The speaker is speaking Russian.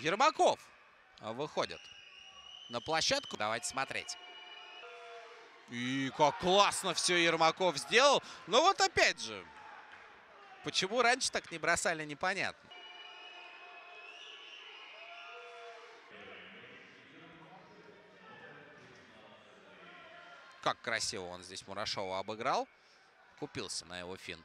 Ермаков а, выходит на площадку. Давайте смотреть. И как классно все Ермаков сделал. Но вот опять же, почему раньше так не бросали, непонятно. Как красиво он здесь Мурашова обыграл. Купился на его финт.